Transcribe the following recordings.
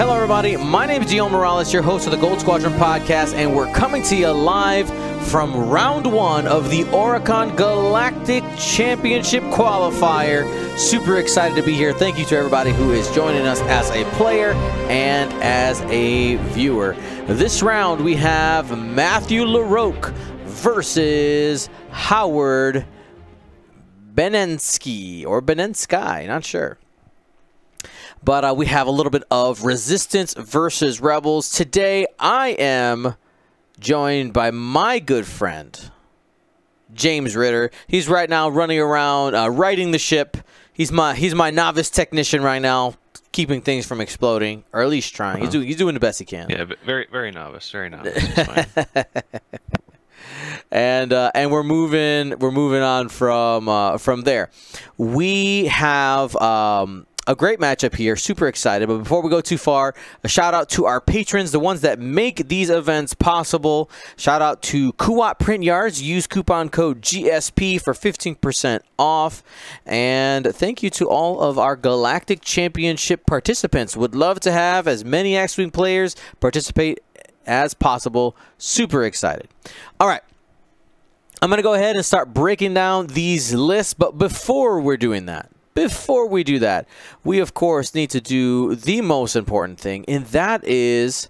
Hello, everybody. My name is Dion Morales, your host of the Gold Squadron podcast, and we're coming to you live from round one of the Oricon Galactic Championship Qualifier. Super excited to be here. Thank you to everybody who is joining us as a player and as a viewer. This round, we have Matthew LaRocque versus Howard Benensky or Benensky, not sure. But uh, we have a little bit of Resistance versus Rebels. Today, I am joined by my good friend, James Ritter. He's right now running around, uh, righting the ship. He's my he's my novice technician right now, keeping things from exploding, or at least trying. Uh -huh. He's, do, he's doing the best he can. Yeah, very very novice, very novice. and uh, and we're moving we're moving on from uh, from there. We have um, a great matchup here. Super excited. But before we go too far, a shout out to our patrons, the ones that make these events possible. Shout out to Kuat Print Yards. Use coupon code GSP for 15% off. And thank you to all of our Galactic Championship participants. Would love to have as many X-Wing players participate as possible. Super excited. All right. I'm going to go ahead and start breaking down these lists. But before we're doing that, before we do that, we of course need to do the most important thing, and that is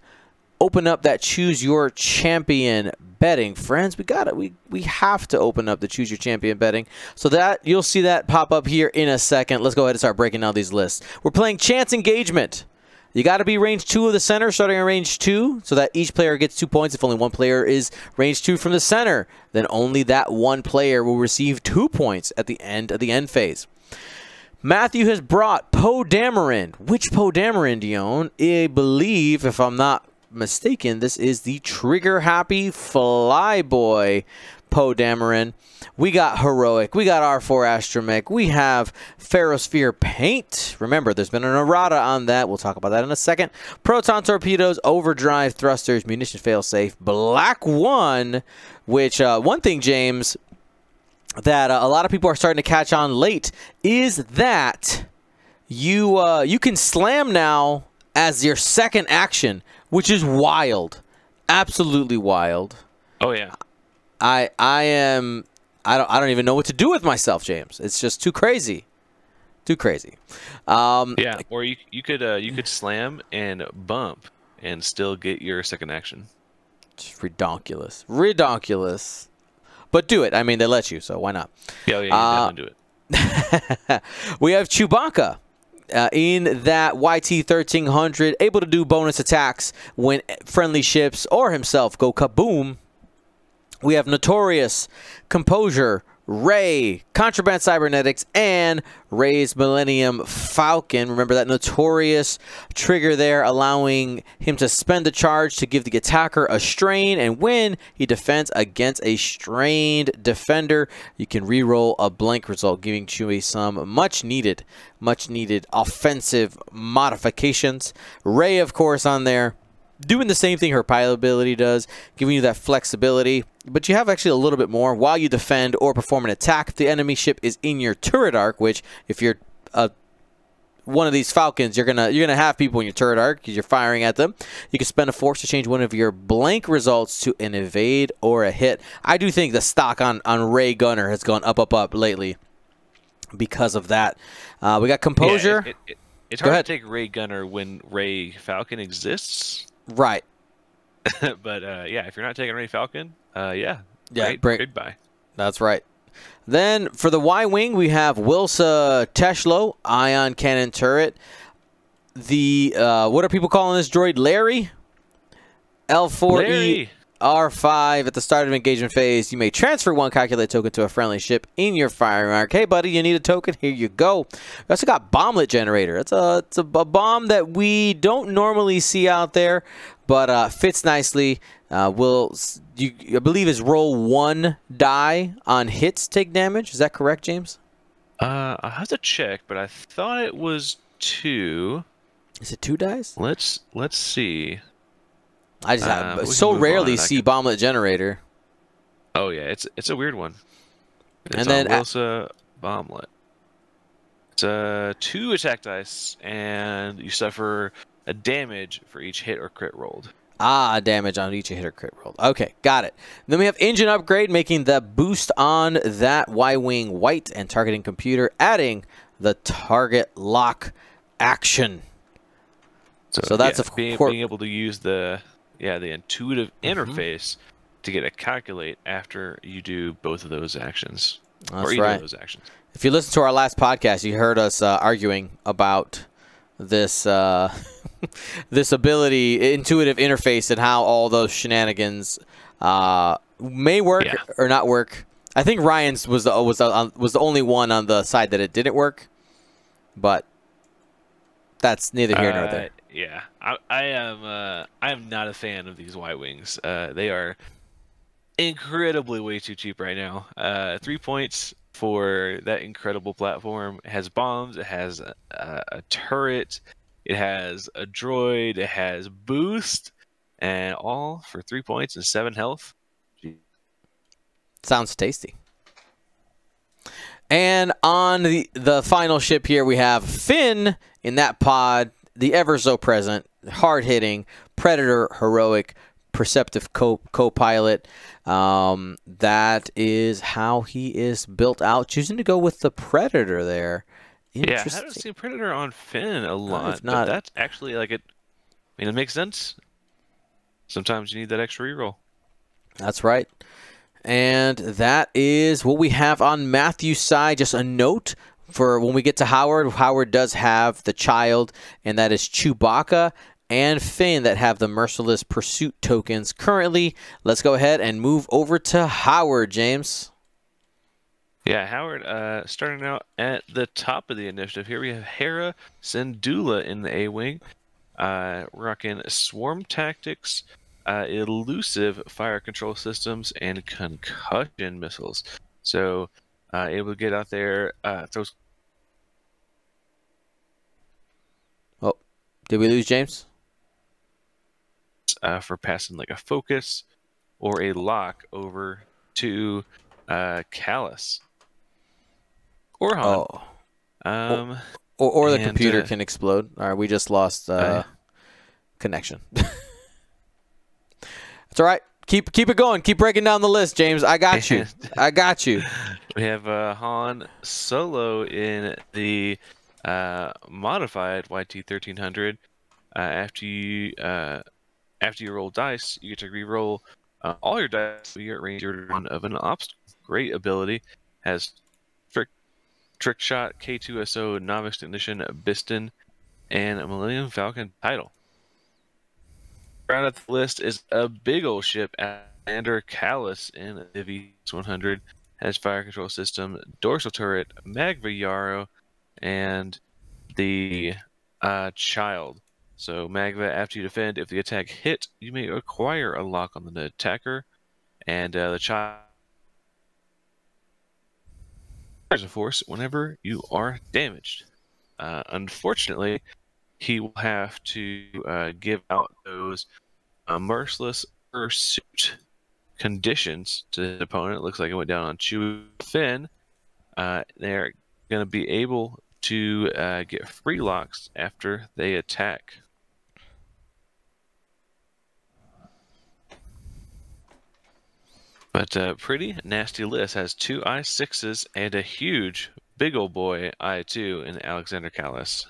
open up that choose your champion betting. Friends, we got it. We we have to open up the choose your champion betting. So that you'll see that pop up here in a second. Let's go ahead and start breaking down these lists. We're playing chance engagement. You got to be range 2 of the center, starting in range 2, so that each player gets 2 points. If only one player is range 2 from the center, then only that one player will receive 2 points at the end of the end phase. Matthew has brought Poe Dameron. Which Poe Dameron do you own? I believe, if I'm not mistaken, this is the Trigger Happy Flyboy Poe Dameron. We got Heroic. We got R4 Astromech. We have Ferrosphere Paint. Remember, there's been an errata on that. We'll talk about that in a second. Proton Torpedoes, Overdrive Thrusters, Munition Failsafe, Black One, which, uh, one thing, James, that uh, a lot of people are starting to catch on late is that you uh, you can slam now as your second action, which is wild, absolutely wild. Oh yeah. I I am I don't I don't even know what to do with myself, James. It's just too crazy, too crazy. Um, yeah, or you you could uh, you could slam and bump and still get your second action. Redonkulous, redonkulous. But do it. I mean, they let you, so why not? Yeah, yeah, uh, do it. we have Chewbacca. Uh, in that YT-1300, able to do bonus attacks when friendly ships or himself go kaboom. We have Notorious, Composure, Rey, Contraband Cybernetics, and Rey's Millennium Falcon. Remember that notorious trigger there, allowing him to spend the charge to give the attacker a strain, and when he defends against a strained defender, you can re-roll a blank result, giving Chewie some much needed, much needed offensive modifications. Ray, of course, on there doing the same thing her pilot ability does, giving you that flexibility. But you have actually a little bit more while you defend or perform an attack. If the enemy ship is in your turret arc, which if you're a one of these falcons, you're gonna you're gonna have people in your turret arc because you're firing at them. You can spend a force to change one of your blank results to an evade or a hit. I do think the stock on on Rey Gunner has gone up, up, up lately because of that. Uh, we got composure. Yeah, it, it, it, it's hard to take Rey Gunner when Rey Falcon exists. Right. but uh, yeah, if you're not taking Rey Falcon, uh, yeah, yeah, great, break. buy. That's right. Then for the Y wing, we have Wilsa Teshlo ion cannon turret. The uh, what are people calling this droid? Larry. L4E R5 at the start of engagement phase. You may transfer one calculate token to a friendly ship in your firing arc. Hey, buddy, you need a token? Here you go. We also got bomblet generator. It's a it's a, a bomb that we don't normally see out there, but uh, fits nicely. Uh, will you I believe is roll one die on hits take damage? Is that correct, James? Uh, I have to check, but I thought it was two. Is it two dice? Let's let's see. I just uh, so rarely see bomblet generator. Oh yeah, it's it's a weird one. It's and then Wilsa bomblet. It's uh, two attack dice, and you suffer a damage for each hit or crit rolled. Ah, damage on each hit or crit rolled. Okay, got it. Then we have engine upgrade, making the boost on that Y-wing white and targeting computer, adding the target lock action. So, So that's yeah, of being, being able to use the yeah the intuitive Mm-hmm. interface to get a calculate after you do both of those actions That's or either right. of those actions. If you listen to our last podcast, you heard us uh, arguing about this uh, this ability, intuitive interface, and how all those shenanigans uh, may work Yeah. or not work. I think Ryan's was the was the, uh, was the only one on the side that it didn't work, but that's neither here nor Uh, there. Yeah, I, I am. Uh, I am not a fan of these Y wings. Uh, they are incredibly way too cheap right now. Uh, three points for that incredible platform. It has bombs. It has a, a, a turret. It has a droid. It has boost, and all for three points and seven health. Sounds tasty. And on the the final ship here, we have Finn in that pod, the ever so present, hard hitting Predator, heroic, perceptive co co-pilot. Um, that is how he is built out. Choosing to go with the Predator there. Yeah, I haven't seen Predator on Finn a lot, not. but that's actually like it. I mean, it makes sense. Sometimes you need that extra reroll. That's right. And that is what we have on Matthew's side. Just a note for when we get to Howard. Howard does have the child, and that is Chewbacca and Finn that have the Merciless Pursuit tokens currently. Let's go ahead and move over to Howard, James. Yeah, Howard, uh, starting out at the top of the initiative here, we have Hera Syndulla in the A Wing, uh, rocking Swarm Tactics, uh, Elusive Fire Control Systems, and Concussion Missiles. So, uh, able to get out there, uh, throw did we lose James? uh, for passing like a focus or a lock over to uh, Kallus. Or Han. Oh, Um, or, or the And, computer uh, can explode. All right, we just lost uh, Uh, connection. That's all right. Keep keep it going. Keep breaking down the list, James. I got you. I got you. We have uh, Han Solo in the uh, modified YT thirteen hundred. Uh, after you uh, after you roll dice, you get to re-roll uh, all your dice. You get range one of an obstacle. Great ability. Has trick trick shot, K2SO, novice technician, Bistan, and a Millennium Falcon title. Round out the list is a big old ship, Commander Kallus in the V100 has fire control system, dorsal turret, Magva Yarrow, and the uh, child. So Magva, after you defend, if the attack hit, you may acquire a lock on the attacker, and uh, the child fires a force whenever you are damaged. Uh, unfortunately, he will have to uh, give out those uh, merciless pursuit conditions to the opponent. It looks like it went down on Chewie Finn. Uh, they're going to be able to uh, get free locks after they attack. But uh, pretty nasty list has two I6s and a huge, big old boy I2 in Alexander Kallus.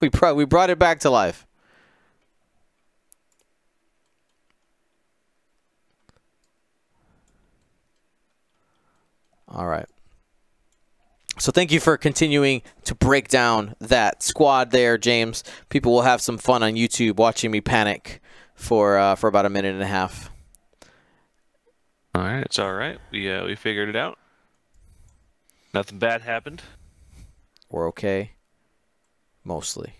We pro- we brought it back to life. All right. So thank you for continuing to break down that squad there, James. People will have some fun on YouTube watching me panic for uh, for about a minute and a half. All right, it's all right. We uh, we figured it out. Nothing bad happened. We're okay. Mostly.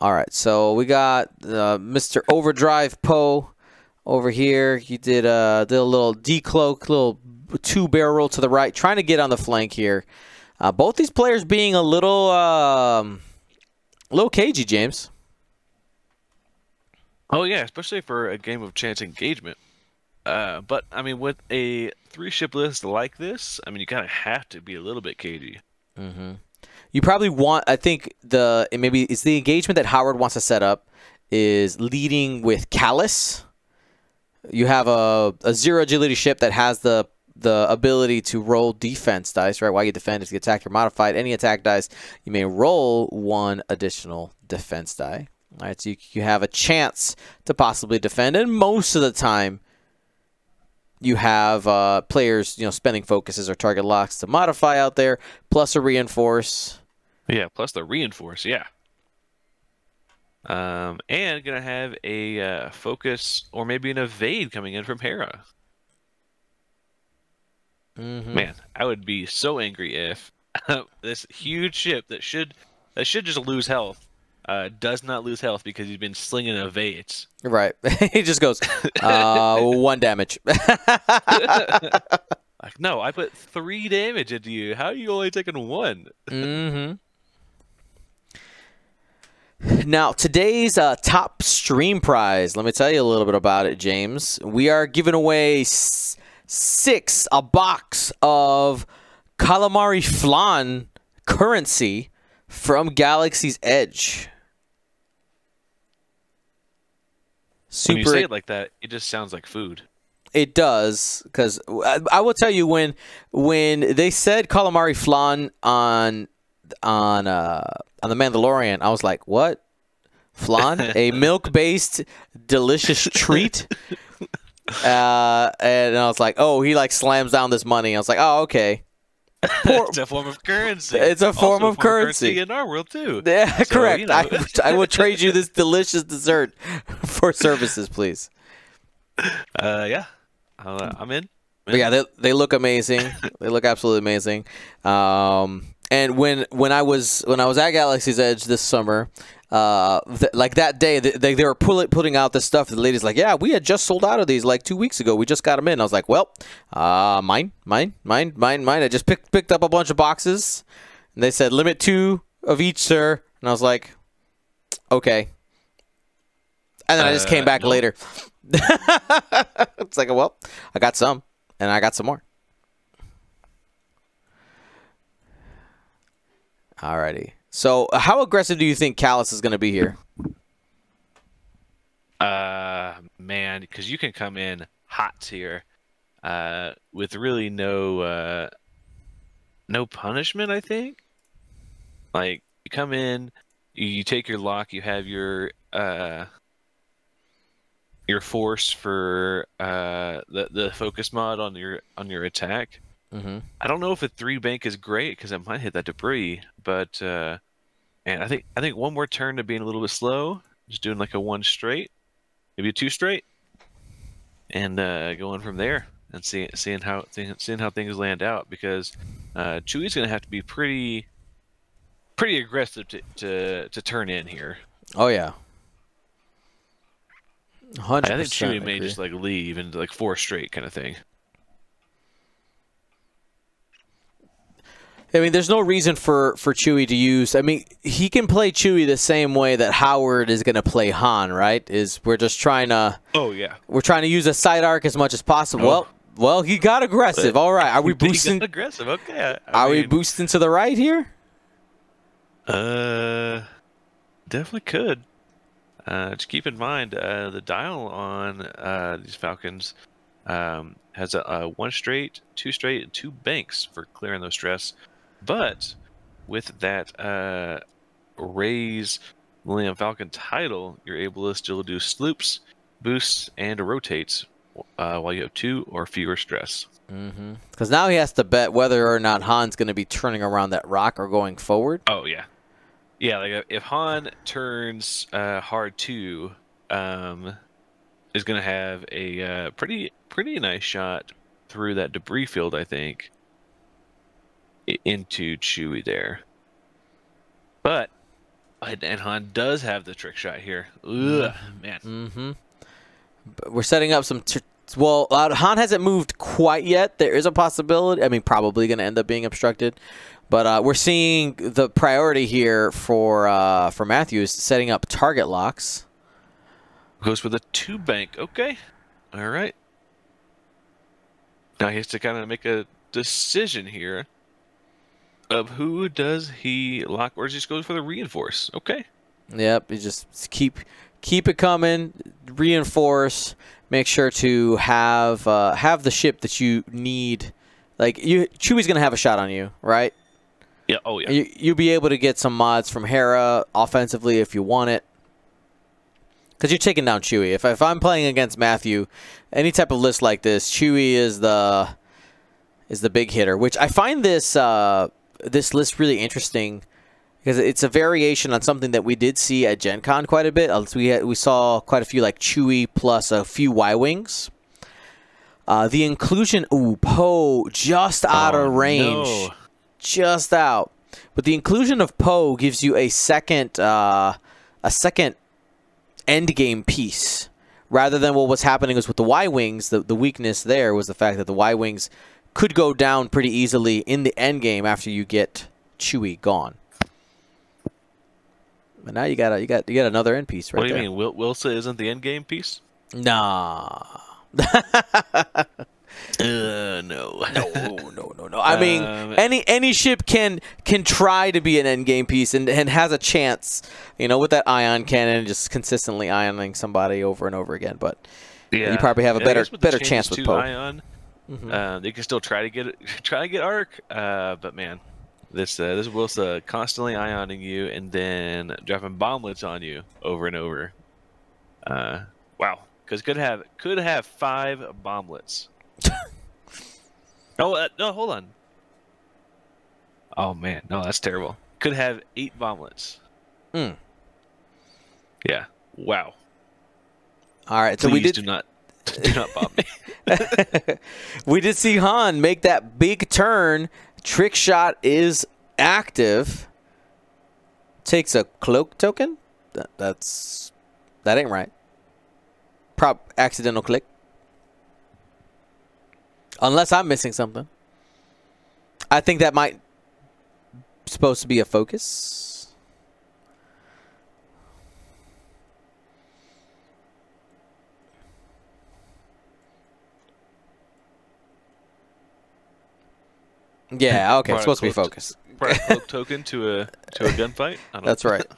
All right, so we got uh, Mr. Overdrive Poe over here. You did, uh, did a little decloak, little two barrel roll to the right, trying to get on the flank here. Uh, both these players being a little, um, a little cagey, James. Oh yeah, especially for a game of chance engagement. Uh, but I mean, with a three ship list like this, I mean, you kind of have to be a little bit cagey. Mm-hmm. You probably want. I think the maybe it's the engagement that Howard wants to set up is leading with Kallus. You have a, a zero agility ship that has the the ability to roll defense dice, right? While you defend, if you attack, you're modified. Any attack dice, you may roll one additional defense die. All right, so you, you have a chance to possibly defend, and most of the time, you have uh, players, you know, spending focuses or target locks to modify out there, plus a reinforce. Yeah, plus the reinforce, yeah. Um, and gonna have a uh, focus or maybe an evade coming in from Hera. Mm-hmm. Man, I would be so angry if this huge ship that should that should just lose health uh, does not lose health because he's been slinging evades. Right. he just goes uh, one damage. like, no, I put three damage into you. How are you only taking one? mm-hmm. Now, today's uh, top stream prize, let me tell you a little bit about it, James. We are giving away s- six, a box of calamari flan currency from Galaxy's Edge. When you say it like that, it just sounds like food. It does, because I, I will tell you when when they said calamari flan on on uh, on the Mandalorian, I was like, "What? Flan? a milk-based delicious treat?" uh, and I was like, "Oh, he like slams down this money." I was like, "Oh, okay." Poor, it's a form of currency. It's a form, of, a form currency. of currency in our world too. Yeah, So, correct. you know. I, I will trade you this delicious dessert for services, please. Uh, yeah, uh, I'm in. But yeah, they, they look amazing. they look absolutely amazing. Um, and when when I was when I was at Galaxy's Edge this summer, uh, th- like that day, th- they they were pull- putting out this stuff. The ladies like, yeah, we had just sold out of these like two weeks ago. We just got them in. I was like, well, uh, mine, mine, mine, mine, mine. I just picked picked up a bunch of boxes, and they said limit two of each, sir. And I was like, okay. And then I just came Uh, back no. later. it's like, well, I got some, and I got some more. Alrighty. So, how aggressive do you think Kallus is going to be here? Uh, man, because you can come in hot here, uh, with really no uh, no punishment. I think. Like you come in, you, you take your lock, you have your uh your force for uh the the focus mod on your on your attack. Mm-hmm. I don't know if a three bank is great because it might hit that debris, but uh, and I think I think one more turn to being a little bit slow, just doing like a one straight, maybe a two straight, and uh, going from there and seeing seeing how seeing, how things land out because uh, Chewie's gonna have to be pretty pretty aggressive to to, to turn in here. Oh yeah. 100 I think. Chewie may just like leave and like four straight kind of thing. I mean, there's no reason for for Chewie to use. I mean, he can play Chewie the same way that Howard is going to play Han, right? Is we're just trying to Oh yeah, we're trying to use a side arc as much as possible. Oh. Well, well, he got aggressive. All right, are we He got boosting? aggressive? Okay, I Are we boosting to the right here? Uh, definitely could. Uh, just keep in mind, uh, the dial on uh, these Falcons um, has a, a one straight, two straight, and two banks for clearing those stress. But with that uh, Rey's Millennium Falcon title, you're able to still do S-loops, boosts, and rotates uh, while you have two or fewer stress. Mm-hmm. Because now he has to bet whether or not Han's going to be turning around that rock or going forward. Oh yeah, yeah. Like if- Han turns uh, hard two, um, is gonna have a uh, pretty pretty nice shot through that debris field. I think into Chewie there. But and and Han does have the trick shot here. Ugh, man. Mm-hmm. But we're setting up some. Well, uh, Han hasn't moved quite yet. There is a possibility. I mean, probably going to end up being obstructed. But uh, we're seeing the priority here for uh, for Matthews setting up target locks. Goes with a two bank. Okay. All right. Now he has to kind of make a decision here. Of who does he lock, or just goes for the reinforce? Okay. Yep, you just keep keep it coming, reinforce, make sure to have uh, have the ship that you need. Like you, Chewie's gonna have a shot on you, right? Yeah. Oh yeah. You you'll be able to get some mods from Hera offensively if you want it. Because you're taking down Chewie. If, if I'm playing against Matthew, any type of list like this, Chewie is the is the big hitter. Which I find this uh, this list really interesting because it's a variation on something that we did see at Gen Con quite a bit. Uh, We had, we saw quite a few like Chewie plus a few Y wings. Uh, the inclusion, ooh, Poe just out Oh, of range, no. just out. But the inclusion of Poe gives you a second, uh, a second end game piece, rather than what was happening was with the Y wings. The the weakness there was the fact that the Y wings could go down pretty easily in the end game after you get Chewie gone. But now you got a, you got you got another end piece right what do you there. mean? Wil- Wilsa isn't the end game piece? Nah. Uh, no. no, no, no, no. I mean, Um, any any ship can can try to be an end game piece and, and has a chance, you know, with that ion cannon, just consistently ioning somebody over and over again. But Yeah. You probably have a better- guess with the better chance with Poe. Ion, Mhm. uh, they can still try to get try to get arc. Uh, but man, this uh, this Wilsa constantly ioning you and then dropping bomblets on you over and over. Uh, wow, because could have could have five bomblets. oh uh, no, hold on. Oh man, no, that's terrible. Could have eight bomblets. Hmm. Yeah. Wow. all right, so Please we did do not do not me. we did see Han make that big turn. Trick shot is active. Takes a cloak token. That, that's that ain't right. Prop accidental click. Unless I'm missing something. I think that might supposed to be a focus. Yeah, okay, it's supposed to be focused. focus. Brought a cloak token to a to a gunfight. I don't That's right.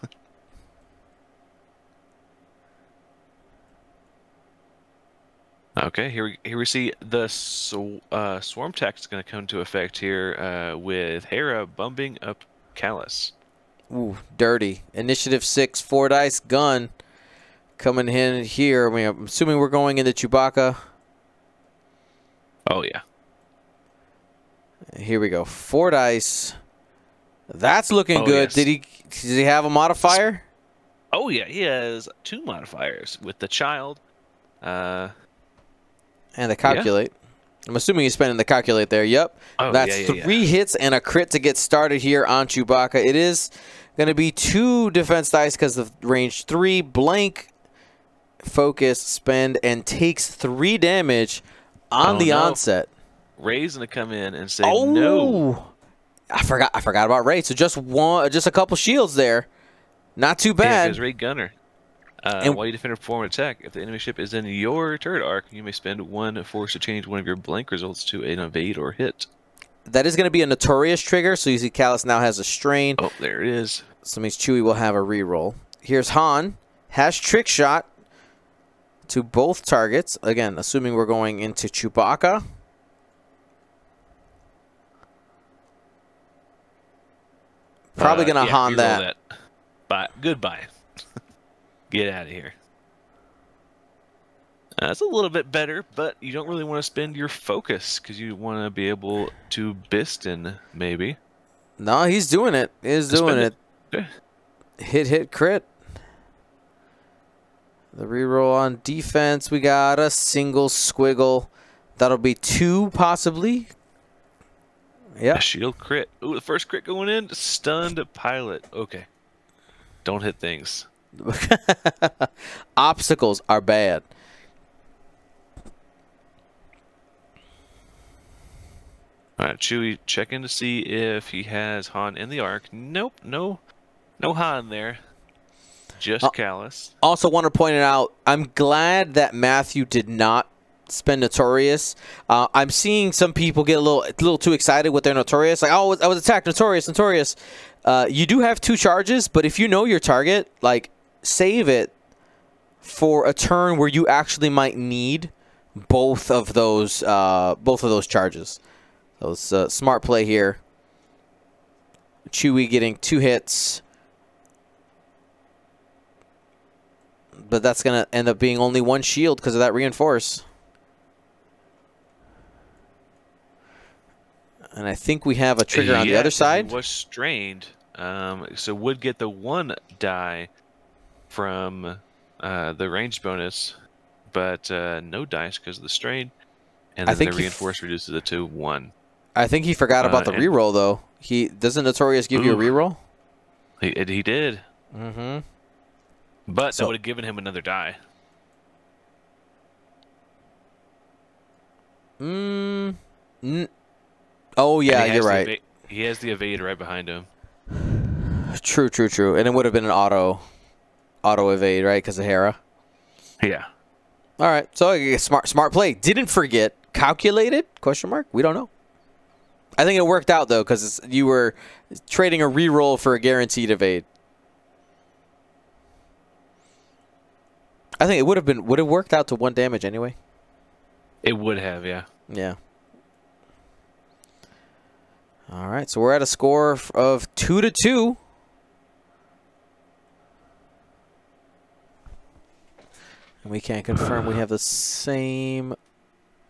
Okay, here we here we see the sw- uh, swarm tax is going to come into effect here uh, with Hera bumping up Kallus. Ooh, dirty. Initiative six, four dice gun coming in here. I mean, I'm assuming we're going into Chewbacca. Oh yeah, Here we go. Four dice. That's looking Oh, good. yes. Did he? Does he have a modifier? oh yeah, he has two modifiers with the child. Uh, And the calculate. I'm assuming he's spending the calculate there. Yep. oh That's yeah, yeah, yeah. three hits and a crit to get started here on Chewbacca. It is going to be two defense dice because of range three. Blank, focus, spend, and takes three damage on Oh, the no. onset. Rey's to come in and say Oh no. I forgot. I forgot about Rey. So just one, just a couple shields there. Not too bad. because Ray Gunner. Uh, And- while you defend or perform an attack, if the enemy ship is in your turret arc, you may spend one force to change one of your blank results to an evade or hit. that is going to be a notorious trigger. So you see, Kallus now has a strain. Oh, there it is. So means Chewie will have a reroll. Here's Han. Has trick shot to both targets. Again, assuming we're going into Chewbacca. Probably Uh, gonna yeah, Han reroll that. Bye. Goodbye. Get out of here. Uh, That's a little bit better, but you don't really want to spend your focus because you want to be able to Bistan, maybe. No, he's doing it. He's Just doing it. it. Hit, hit, crit. The reroll on defense. We got a single squiggle. That'll be two, possibly. Yep. shield crit. Ooh, the first crit going in. Stunned pilot. Okay. Don't hit things. Obstacles are bad. All right, Chewie, check in to see if he has Han in the arc. Nope, no, no Han there. Just Oh. Kallus. Also, want to point it out. I'm glad that Matthew did not spend Notorious. Uh, I'm seeing some people get a little a little too excited with their Notorious. Like, oh, I was attacked, Notorious, Notorious. Uh, you do have two charges, but if you know your target, like save it for a turn where you actually might need both of those uh, both of those charges. Was uh, smart play here. Chewie getting two hits. But that's going to end up being only one shield because of that reinforce. And I think we have a trigger on the other side. was strained. Um, so would get the one die from uh, the range bonus, but uh, no dice because of the strain. And then the reinforce reduces it to one. I think he forgot uh, about the reroll though. He doesn't Notorious give ooh, you a reroll? He he did. Mm-hmm. But so, that would have given him another die. Mm. Oh yeah, you're right. he has the evade right behind him. True, true, true. And it would have been an auto, auto evade, right? Because of Hera. Yeah. All right. So smart, smart play. Didn't forget. Calculated? Question mark. We don't know. I think it worked out though because you were trading a reroll for a guaranteed evade. I think it would have been would have worked out to one damage anyway. It would have, yeah. Yeah. All right, so we're at a score of two to two. And we can't confirm we have the same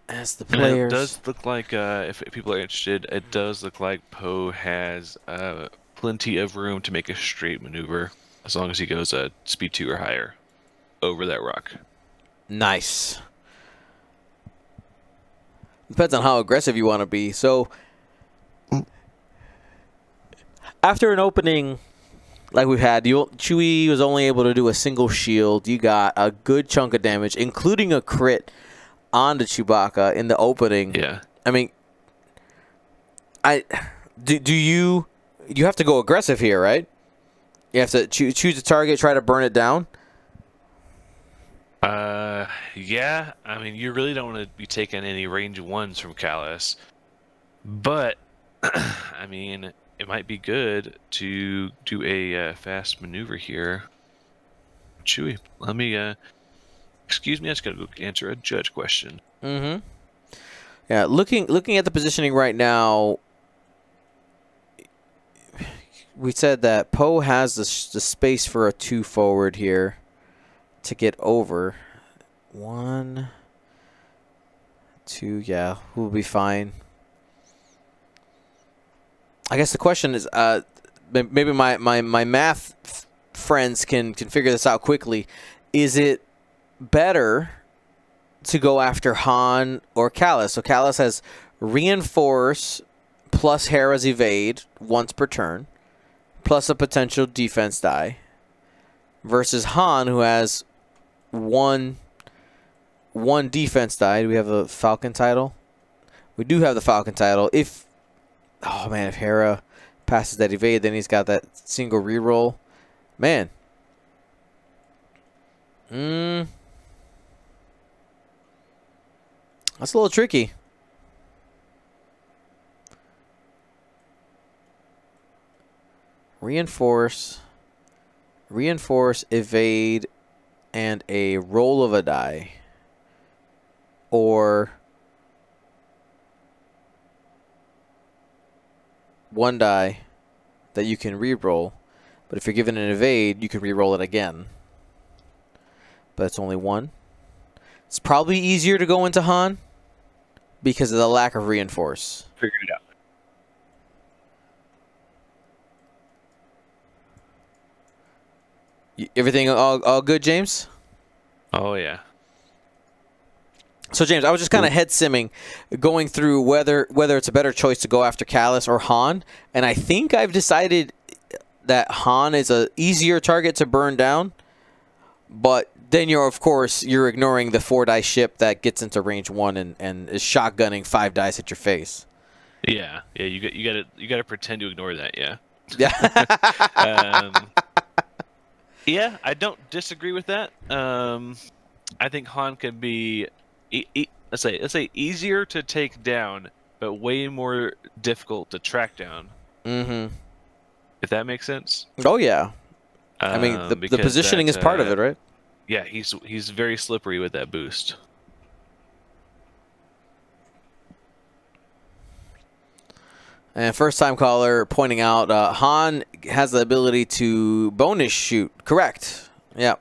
as the players. it does look like, uh, if people are interested, it does look like Poe has uh, plenty of room to make a straight maneuver as long as he goes a speed two or higher over that rock. Nice. Depends on how aggressive you want to be. So, after an opening like we've had, you Chewie was only able to do a single shield. You got a good chunk of damage, including a crit onto Chewbacca in the opening. Yeah. I mean, I do. Do you you have to go aggressive here, right? You have to choose choose a target, try to burn it down. Uh, yeah. I mean, you really don't want to be taking any range ones from Kallus, but I mean, it might be good to do a uh, fast maneuver here. Chewie, let me. Uh, excuse me, I just gotta go answer a judge question. Mm-hmm. Yeah, looking looking at the positioning right now, we said that Poe has the, the space for a two forward here to get over. One, two, yeah, we'll be fine. I guess the question is, uh, maybe my, my, my math friends can, can figure this out quickly. Is it better to go after Han or Kallus? So Kallus has reinforce plus Hera's evade once per turn, plus a potential defense die, versus Han who has one one defense die. Do we have the Falcon title? We do have the Falcon title. If oh man, if Hera passes that evade, then he's got that single reroll. Man. Mm. That's a little tricky. Reinforce. Reinforce, evade, and a roll of a die or one die that you can re-roll. But if you're given an evade, you can re-roll it again. But it's only one. It's probably easier to go into Han because of the lack of reinforce. Figured it out. Everything all, all good, James? Oh, yeah. So James, I was just kind of head simming, going through whether whether it's a better choice to go after Kallus or Han, and I think I've decided that Han is a easier target to burn down, but then you're of course you're ignoring the four dice ship that gets into range one and, and is shotgunning five dice at your face. Yeah, yeah, you got you got to you got to pretend to ignore that. Yeah. Yeah. um, yeah, I don't disagree with that. Um, I think Han can be. Let's say let's say easier to take down, but way more difficult to track down. Mm-hmm. If that makes sense. Oh yeah. I mean, Um, the, the positioning that, is part of uh, it, right? Yeah, he's he's very slippery with that boost. And first time caller pointing out uh, Han has the ability to bonus shoot. Correct. Yep.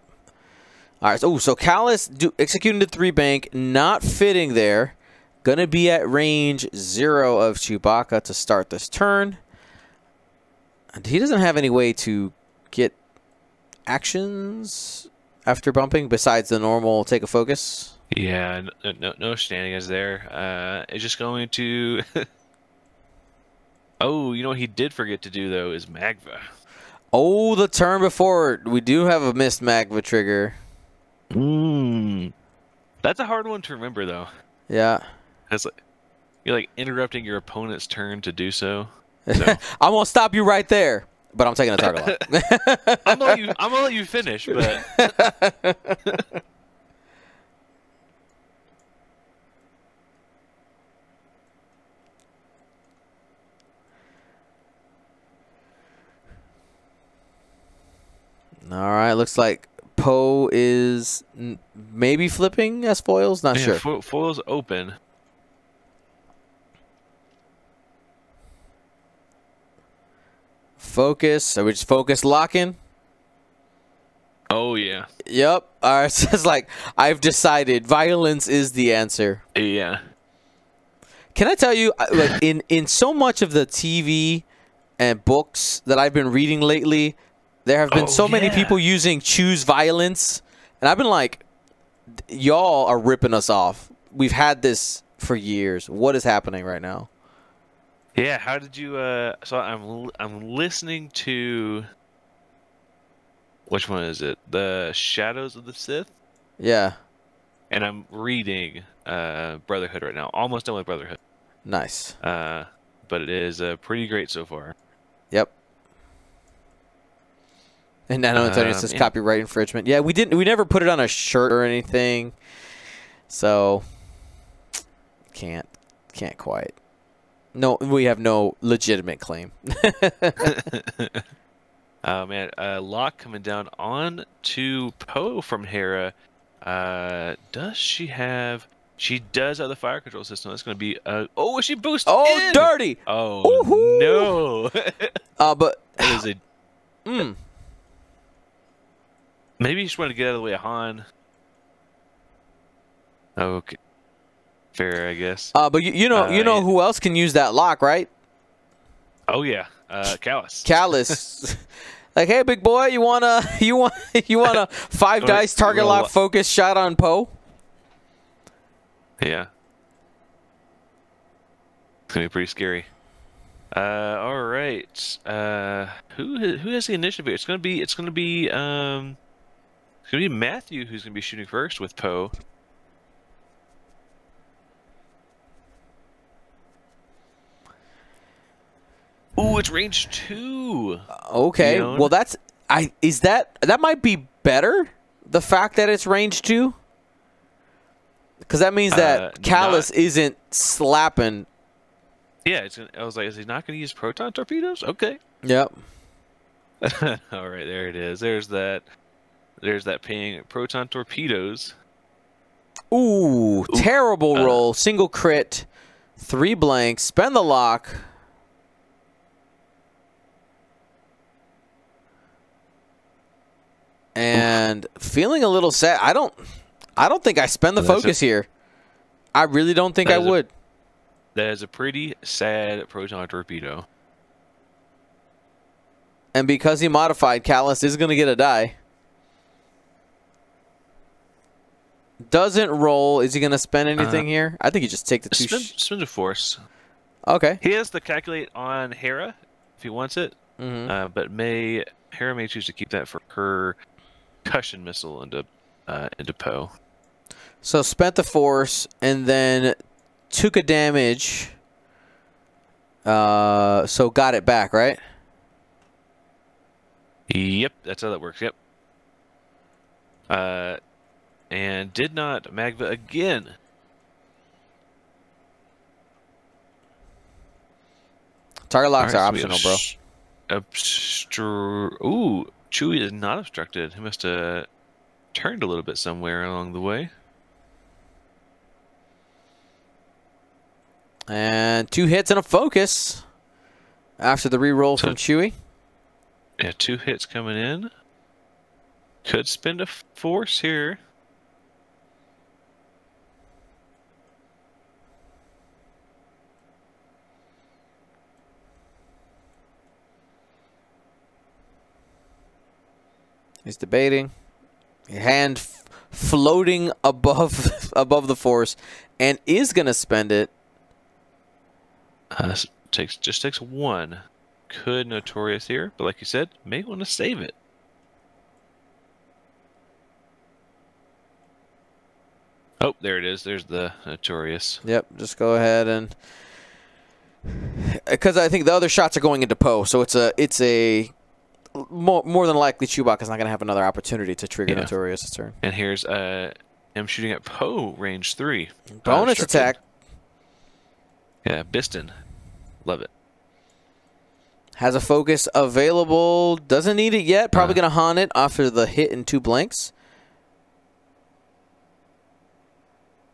All right. So, ooh, so Kallus do, executing the three bank, not fitting there. Gonna be at range zero of Chewbacca to start this turn. And he doesn't have any way to get actions after bumping besides the normal take a focus. Yeah, no, no, no shenanigans there. Uh, it's just going to. oh, you know what he did forget to do though is Magva. Oh, the turn before we do have a missed Magva trigger. Mm. That's a hard one to remember though. Yeah. That's like you're like interrupting your opponent's turn to do so. I'm gonna stop you right there, but I'm taking a target lock. I'm gonna you. I'm gonna let you finish, but All right, looks like Poe is n- maybe flipping S-foils. Not sure. fo- foil's open. Focus. So we just focus locking. Oh yeah, Yep. All right. So it's like I've decided violence is the answer. yeah. Can I tell you, like in in so much of the TV and books that I've been reading lately, there have been Oh, so many people using choose violence, and I've been like, y'all are ripping us off. We've had this for years. What is happening right now? Yeah, how did you? Uh, so I'm I'm listening to. Which one is it? The Shadows of the Sith, Yeah, and I'm reading uh, Brotherhood right now. Almost done with Brotherhood, nice. uh, but it is uh, pretty great so far. Yep. And Nano Antonio Um, says yeah. copyright infringement. Yeah, we didn't. We never put it on a shirt or anything, so can't can't quite. No, we have no legitimate claim. Oh man, uh, lock coming down on to Poe from Hera. Uh, does she have? She does have the fire control system. That's going to be. Uh, oh, is she boosted? oh, in? dirty. Oh Woohoo! no! Uh, but that is a. mm, Maybe you just want to get out of the way of Han. Okay. Fair, I guess. uh, but you, you know, you Uh, know yeah. who else can use that lock, right? Oh yeah, uh, Kallus. Kallus. like, hey, big boy, you wanna, you want, you want a five dice target lock focus shot on Poe? Yeah. It's gonna be pretty scary. Uh, all right. Uh, who who has the initiative? here? It's gonna be it's gonna be um, it's gonna be Matthew who's gonna be shooting first with Poe. Ooh, it's range two. Okay. Leon? Well, that's I is that that might be better. The fact that it's range two, because that means that Uh, Kallus isn't slapping. Yeah, it's. Gonna, I was like, is he not gonna use proton torpedoes? Okay. Yep. All right, there it is. There's that. There's that ping proton torpedoes. Ooh, terrible uh, roll. Single crit, three blanks. Spend the lock. And feeling a little sad. I don't. I don't think I spend the That's focus here. I really don't think I is a- would. That is a pretty sad proton torpedo. And because he modified, Kallus is going to get a die. Doesn't roll. Is he going to spend anything here? I think you just take the two. Spin, Sh- spin to force. okay. He has the calculate on Hera if he wants it, hmm uh, but may Hera may choose to keep that for her concussion missile into uh, into Poe. So spent the force and then took a damage. Uh, so got it back, right? Yep, that's how that works. Yep. Uh, and did not. Magva again. Target locks right, are so optional, bro. Obstru Ooh, Chewie is not obstructed. He must have turned a little bit somewhere along the way. And two hits and a focus after the reroll so, from Chewie. Yeah, two hits coming in. Could spend a force here. He's debating. Hand f- floating above above the force, and is gonna spend it. Uh, takes just takes one. Could notorious here, but like you said, may want to save it. Oh, there it is. There's the notorious. Yep, just go ahead and because I think the other shots are going into Poe, so it's a it's a more more than likely Chewbacca's not gonna have another opportunity to trigger Yeah. Notorious' turn. And here's uh him shooting at Poe, range three. Bonus Unobstructed. attack Yeah, Bistan. Love it. has a focus available. Doesn't need it yet. Probably Uh. gonna haunt it after the hit in two blanks.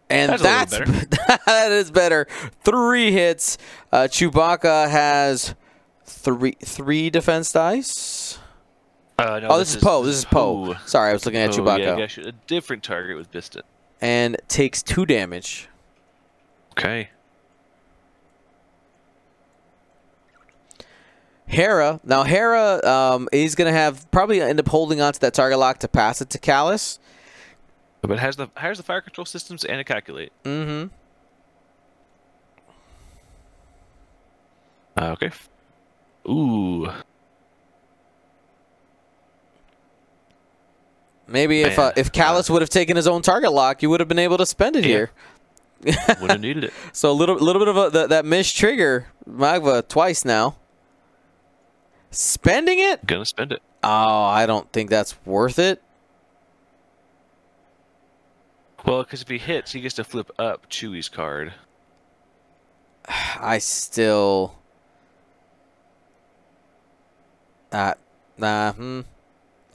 And That's that's, little that is better. Three hits. Uh, Chewbacca has three three defense dice. Uh, no, oh, this, is Poe. This is Poe. Sorry, I was looking at Oh, Chewbacca. Yeah, a different target with Bistan. and takes two damage. Okay. Hera. Now Hera um, is gonna have probably end up holding on to that target lock to pass it to Kallus. But it has the has the fire control systems and a calculate. Mm-hmm. Uh, okay. Ooh. Maybe if uh, if Kallus would have taken his own target lock, you would have been able to spend it Yeah. here. Would have needed it. So a little little bit of a, that that missed trigger Magva twice now. Spending it? Gonna spend it. Oh, I don't think that's worth it. Well, because if he hits, he gets to flip up Chewie's card. I still. Uh, nah, hmm.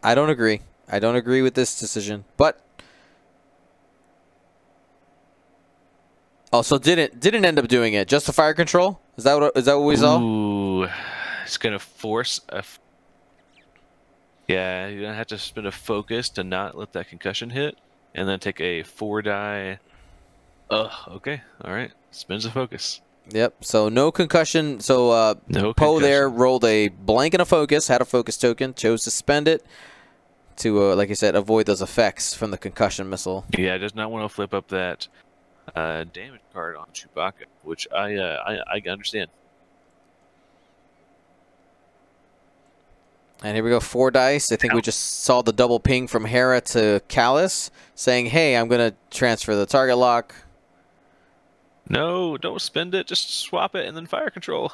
I don't agree. I don't agree with this decision. But also didn't didn't end up doing it. Just the fire control. Is that what is that what we saw? Ooh. It's gonna force a. Yeah, you're gonna have to spend a focus to not let that concussion hit, and then take a four die. Ugh. Okay. All right. Spins a focus. Yep. So no concussion. So uh, No. Poe there rolled a blank and a focus. Had a focus token. Chose to spend it to, uh, like I said, avoid those effects from the concussion missile. Yeah, does not want to flip up that uh, damage card on Chewbacca, which I uh, I, I understand. And here we go, four dice. I think we just saw the double ping from Hera to Kallus saying, hey, I'm going to transfer the target lock. No, don't spend it. Just swap it and then fire control.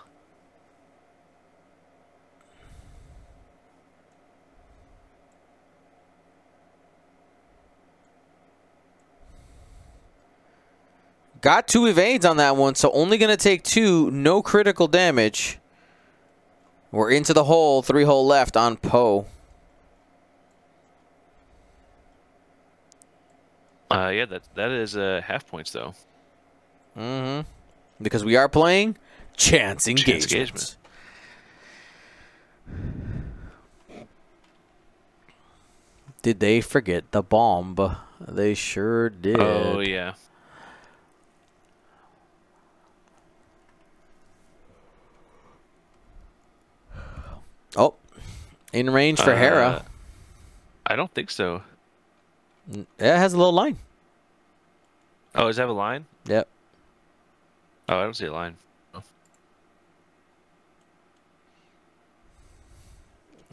Got two evades on that one, so only going to take two. No critical damage. We're into the hole, three hole left on Poe. Uh, yeah, that that is uh, half points though. Mm-hmm. Because we are playing Chance Engagement. Engagement. Did they forget the bomb? They sure did. Oh yeah. Oh, in range for Uh, Hera. I don't think so. It has a little line. Oh, does it have a line? Yep. Oh, I don't see a line.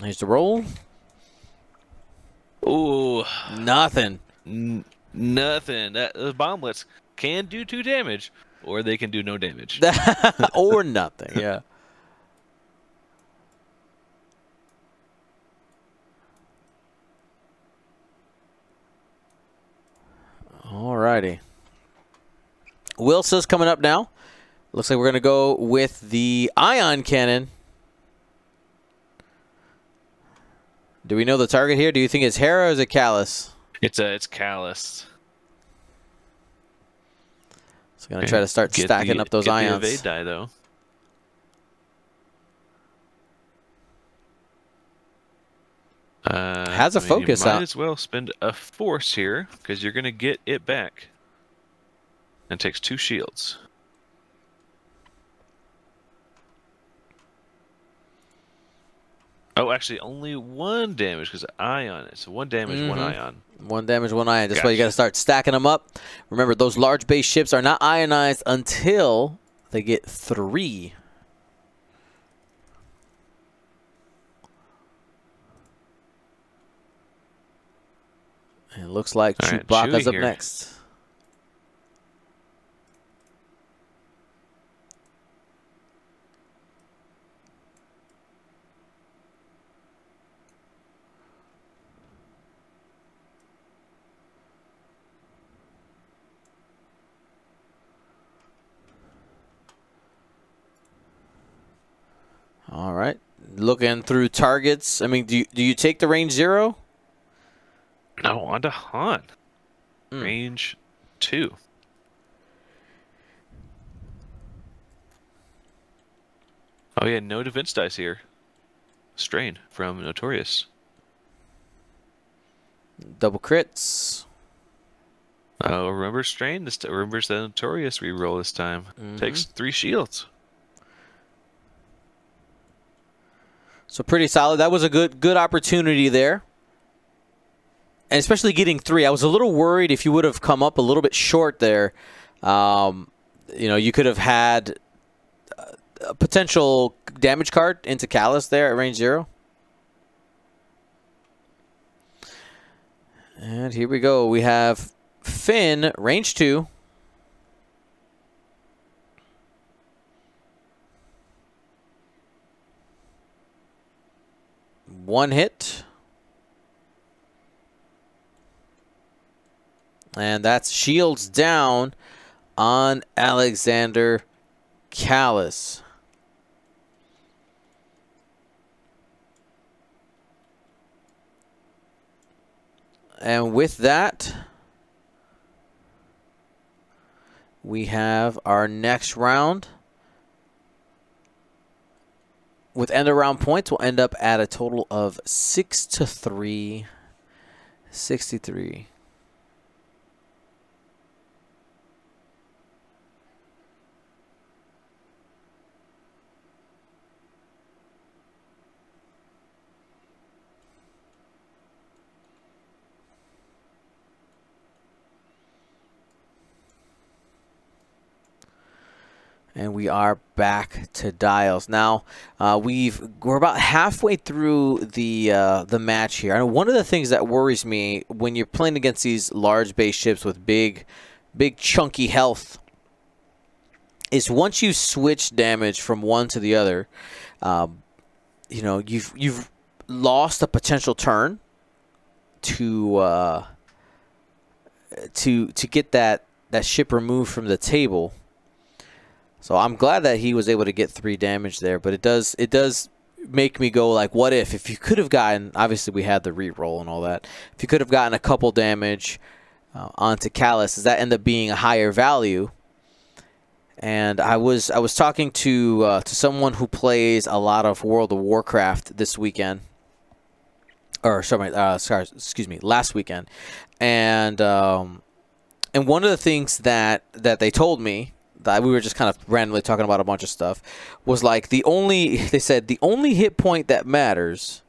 Here's the roll. Ooh, Nothing. n- nothing. That those bomblets can do two damage, or they can do no damage. or nothing. Yeah. Alrighty. Wilsa's coming up now. Looks like we're going to go with the ion cannon. Do we know the target here? Do you think it's Hera or is it Kallus? It's a it's Kallus. It's going to try to start Get stacking the- up those get ions. The evade die though. Uh, Has a I mean, focus you might out. as well spend a force here because you're gonna get it back. And takes two shields. Oh, actually, only one damage because ion. So one damage, one Mhm. ion. One damage, one ion. That's why you got to start stacking them up. Remember, those large base ships are not ionized until they get three. And it looks like All right, Chewbacca's Chewie up here. next. All right. Looking through targets. I mean, do you, do you take the range zero? No, on to Han. Hmm. Range two. Oh yeah, no defense dice here. Strain from Notorious. Double crits. Oh, remember Strain? This remembers the Notorious reroll this time. Takes three shields. So pretty solid. That was a good good opportunity there. And especially getting three. I was a little worried if you would have come up a little bit short there. Um, you know, you could have had a potential damage card into Kallus there at range zero. And here we go. We have Finn, range two. One hit. And that's shields down on Alexander Kallus. And with that, we have our next round. With end of round points, we'll end up at a total of six to three. 63. And we are back to dials now. Uh, we've we're about halfway through the uh, the match here, and one of the things that worries me when you're playing against these large base ships with big, big chunky health is once you switch damage from one to the other, um, you know you've you've lost a potential turn to uh, to to get that that ship removed from the table. So I'm glad that he was able to get three damage there, but it does it does make me go like, what if if you could have gotten? Obviously, we had the re-roll and all that. If you could have gotten a couple damage uh, onto Kallus, does that end up being a higher value? And I was I was talking to uh, to someone who plays a lot of World of Warcraft this weekend, or sorry, uh, sorry, excuse me, last weekend, and um, and one of the things that that they told me that we were just kind of randomly talking about a bunch of stuff was like the only they said the only hit point that matters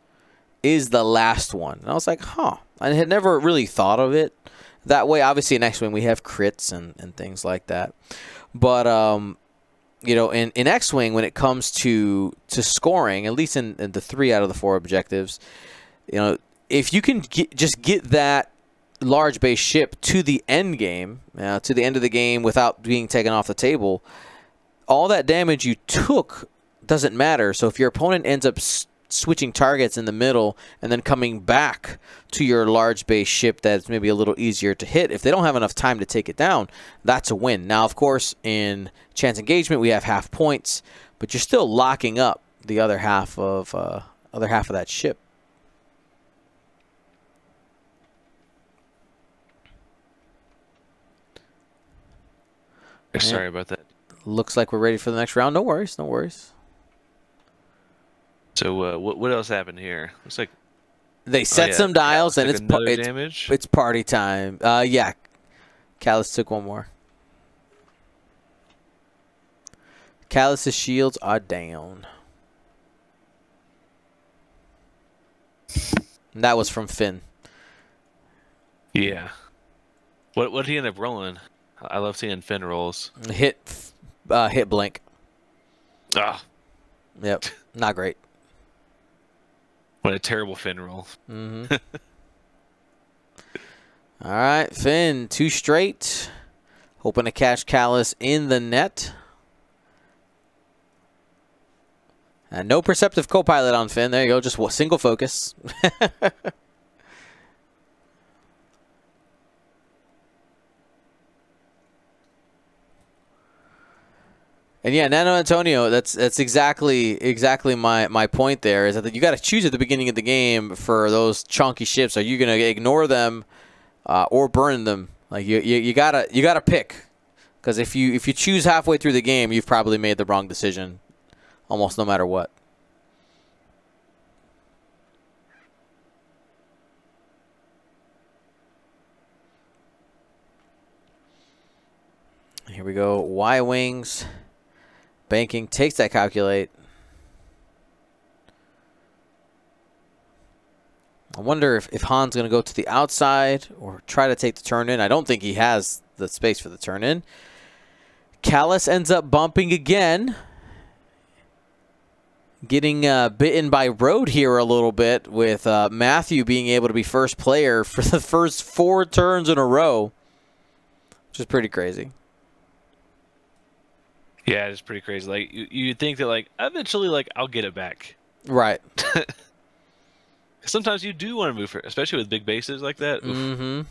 is the last one. And I was like, huh. I had never really thought of it that way. Obviously, in X Wing we have crits and, and things like that. But um, you know, in, in X Wing when it comes to to scoring, at least in, in the three out of the four objectives, you know, if you can get, just get that large base ship to the end game, uh, to the end of the game without being taken off the table, all that damage you took doesn't matter. So if your opponent ends up switching targets in the middle and then coming back to your large base ship that's maybe a little easier to hit. If they don't have enough time to take it down, that's a win. Now, of course, in chance engagement, we have half points, but you're still locking up the other half of uh, other half of that ship. Sorry about that. Looks like we're ready for the next round. No worries, no worries. So uh, what what else happened here? Looks like they set oh, yeah. some dials and it's, it's damage. It's party time. Uh, yeah, Kallus took one more. Kallus's shields are down. And that was from Finn. Yeah. What what did he end up rolling? I love seeing Finn rolls. Hit, uh, hit blink. Ah. Yep. Not great. What a terrible Finn roll. Mm-hmm. All right, Finn, two straight. Hoping to catch Kallus in the net. And no perceptive co-pilot on Finn. There you go. Just single focus. And yeah, Nano Antonio, that's that's exactly exactly my, my point there is that you got to choose at the beginning of the game for those chunky ships. Are you going to ignore them uh, or burn them? Like you, you, you gotta you gotta pick because if you if you choose halfway through the game, you've probably made the wrong decision, almost no matter what. Here we go. Y wings. Banking takes that calculate. I wonder if, if Han's going to go to the outside or try to take the turn in. I don't think he has the space for the turn in. Kallus ends up bumping again. Getting uh, bitten by Road here a little bit with uh, Matthew being able to be first player for the first four turns in a row. Which is pretty crazy. Yeah, it's pretty crazy. Like you, you think that like eventually like I'll get it back. Right. Sometimes you do want to move for, especially with big bases like that. Mm-hmm.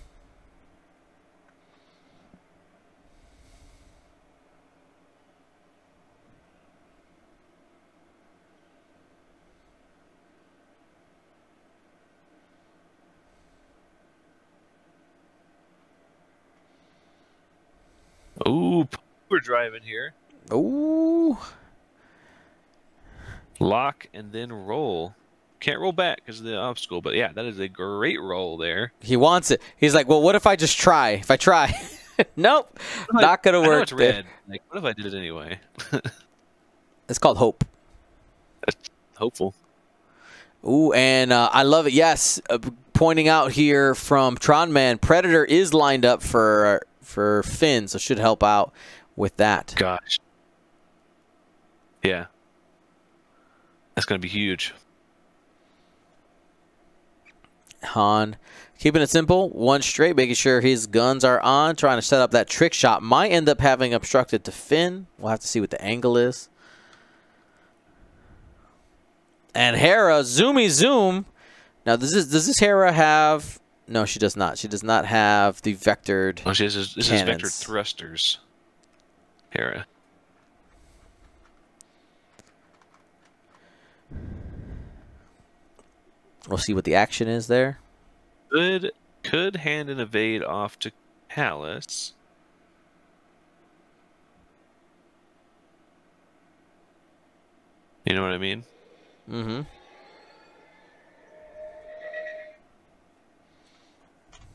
Ooh, we're driving here. Ooh. Lock and then roll. Can't roll back because of the obstacle, but yeah, that is a great roll there. He wants it. He's like, well, what if I just try? If I try, nope, not gonna work. it's red. Like, what if I did it anyway? it's called hope. hopeful. Ooh, and uh, I love it. Yes, uh, pointing out here from Tron Man, Predator is lined up for for Finn, so should help out with that. Gosh. Yeah. That's going to be huge. Han keeping it simple, one straight, making sure his guns are on, trying to set up that trick shot. Might end up having obstructed to Finn. We'll have to see what the angle is. And Hera, zoomy zoom. Now, does this, does this Hera have... No, she does not. She does not have the vectored Oh, she has, this cannons. is vectored thrusters. Hera. We'll see what the action is there. Could could hand an evade off to Kallus. You know what I mean? Mm-hmm.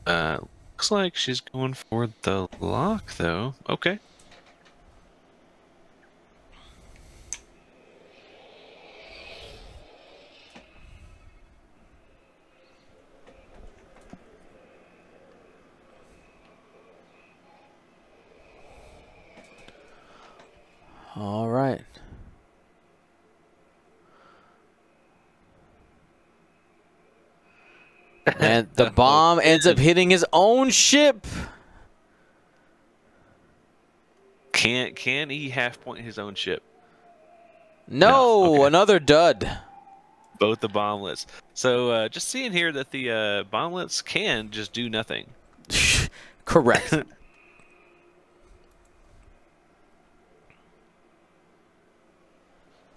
Uh, looks like she's going for the lock, though. Okay. All right. And the bomb ends up hitting his own ship. Can't can he half point his own ship? No, no. Okay. another dud. both the bomblets. So uh, just seeing here that the uh, bomblets can just do nothing. Correct.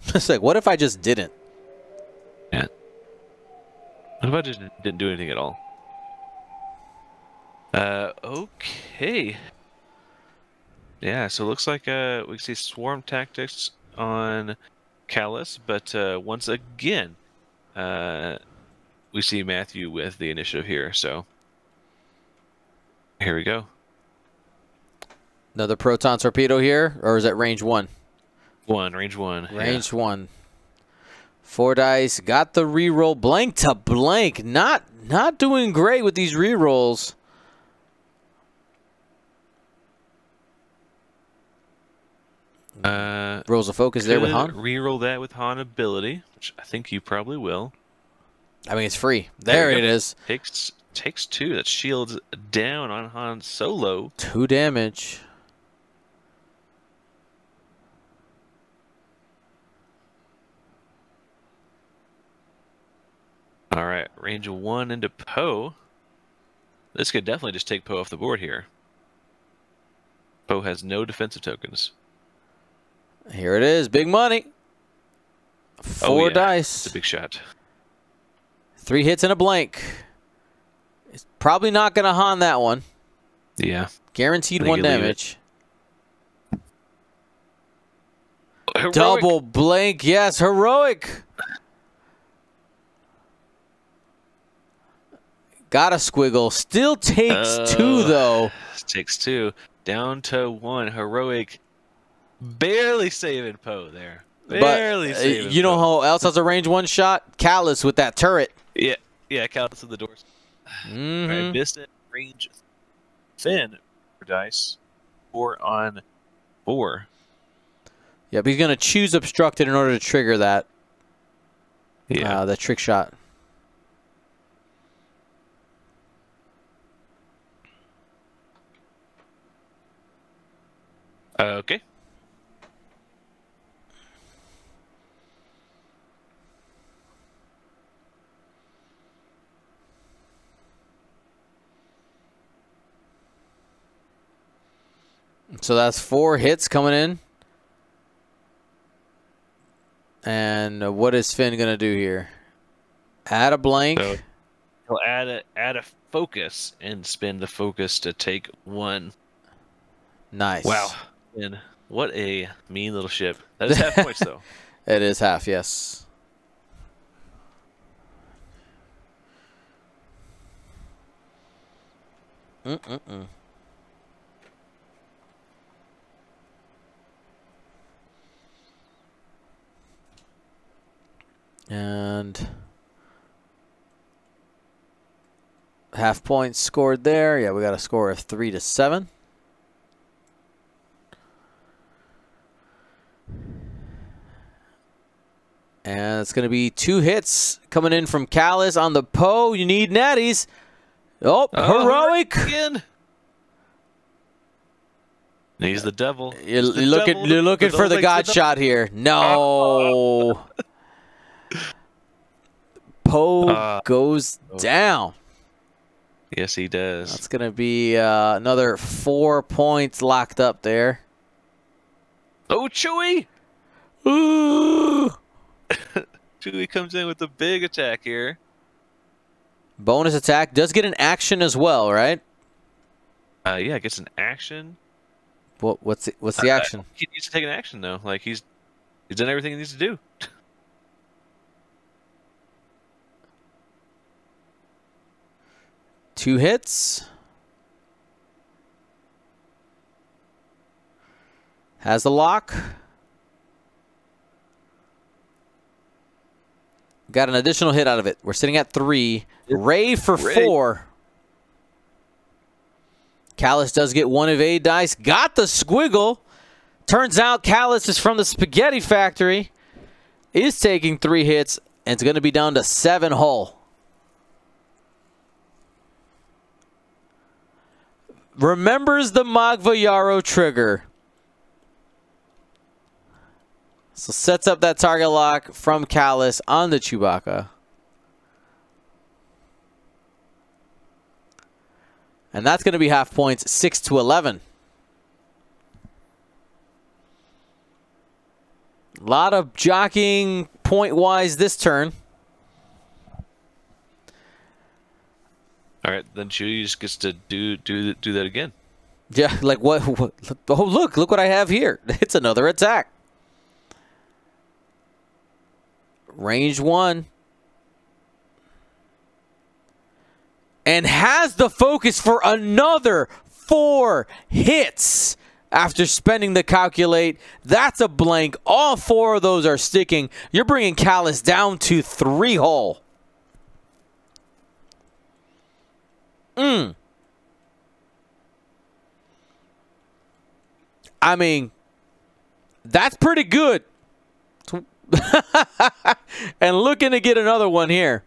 it's like, what if I just didn't? Yeah. What if I just didn't do anything at all? Uh, okay. Yeah, so it looks like uh, we see swarm tactics on Kallus, but uh, once again, uh, we see Matthew with the initiative here. So here we go. Another proton torpedo here, or is that range one? One, range one. Range yeah. one. Four dice, got the reroll, blank to blank. Not not doing great with these rerolls. Uh, Rolls of focus there with Han. Reroll that with Han ability, which I think you probably will. I mean, it's free. There, there it is. Takes takes two. That shields down on Han Solo. Two damage. All right, range of one into Poe. This could definitely just take Poe off the board here. Poe has no defensive tokens. Here it is. Big money. Oh, Four oh, yeah. dice. It's a big shot. Three hits and a blank. It's probably not going to Han that one. Yeah. Guaranteed one damage. Double blank. Yes, heroic. Got a squiggle. Still takes uh, two, though. Takes two. Down to one. Heroic Barely saving Poe there. Barely but, uh, saving. You know Poe. how else has a range one shot? Kallus with that turret. Yeah, yeah, Kallus with the doors. Mm-hmm. Right, distant range. Finn dice. Four on four. Yep, he's gonna choose obstructed in order to trigger that. Yeah, uh, that trick shot. Okay. So that's four hits coming in. And what is Finn going to do here? Add a blank. So he'll add a, add a focus and spend the focus to take one. Nice. Wow. Finn, what a mean little ship. That is half points, though. It is half, yes. Mm-mm-mm. And half points scored there. Yeah, we got a score of three to seven. And it's going to be two hits coming in from Kallus on the Poe. You need natties. Oh, oh heroic. Again. He's the devil. You're, you're looking, devil. you're looking for the God shot here. No. Poe uh, goes oh. down. Yes, he does. That's going to be uh, another four points locked up there. Oh, Chewie! Chewie comes in with a big attack here. Bonus attack does get an action as well, right? Uh, yeah, gets an action. What what's the, what's the uh, action? he needs to take an action though. Like he's he's done everything he needs to do. Two hits. Has the lock. Got an additional hit out of it. We're sitting at three. Ray for Rey. four. Kallus does get one of evade dice. Got the squiggle. Turns out Kallus is from the Spaghetti Factory. Is taking three hits. And it's going to be down to seven hull. remembers the Magva Yarro trigger. So sets up that target lock from Kallus on the Chewbacca. And that's going to be half points, 6 to 11. A lot of jockeying point-wise this turn. All right, then Chewie just gets to do do do that again. Yeah, like what, what? Oh, look! Look what I have here. It's another attack. Range one. And has the focus for another four hits after spending the calculate. That's a blank. All four of those are sticking. You're bringing Kallus down to three hole. Mm. I mean, that's pretty good. and looking to get another one here.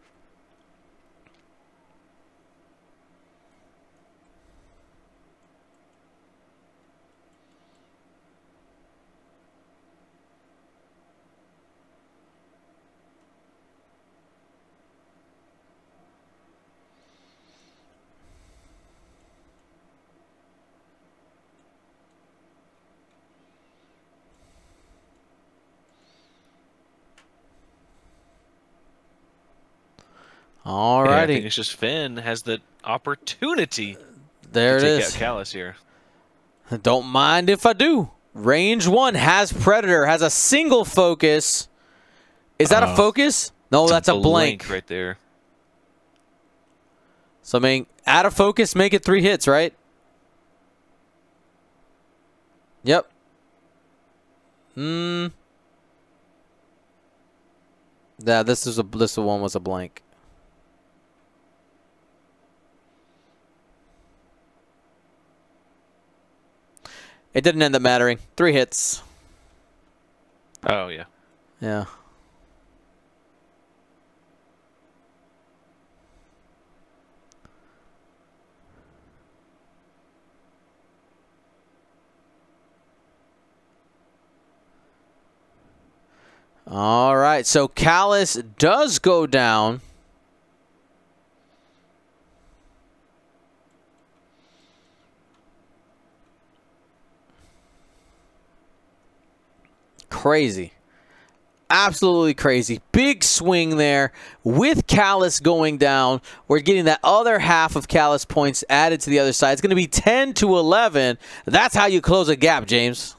All Yeah, I think it's just Finn has the opportunity there it to take is. out Kallus here. Don't mind if I do. Range one has Predator, has a single focus. Is that a Oh. focus? No, that's a blank. right there. So, I mean, out of focus, make it three hits, right? Yep. Hmm. Yeah, this is a this one was a blank. It didn't end up mattering. Three hits. Oh yeah. Yeah. All right, so Kallus does go down. Crazy. Absolutely crazy. Big swing there with Kallus going down. We're getting that other half of Kallus points added to the other side. It's going to be 10 to 11. That's how you close a gap, James.